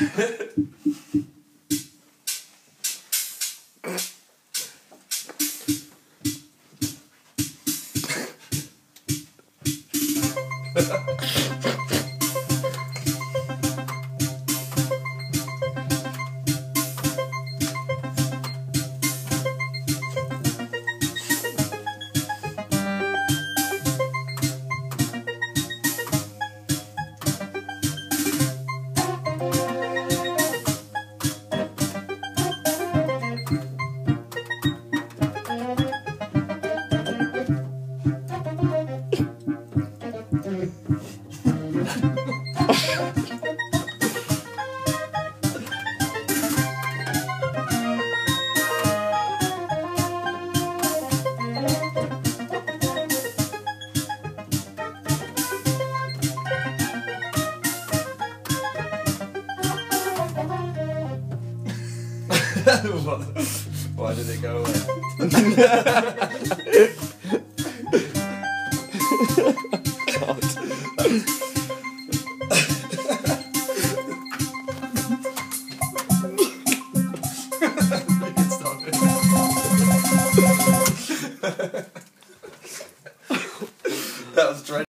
Ha ha ha. Why did it go away? God. that was dreadful.